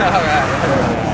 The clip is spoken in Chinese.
Okay.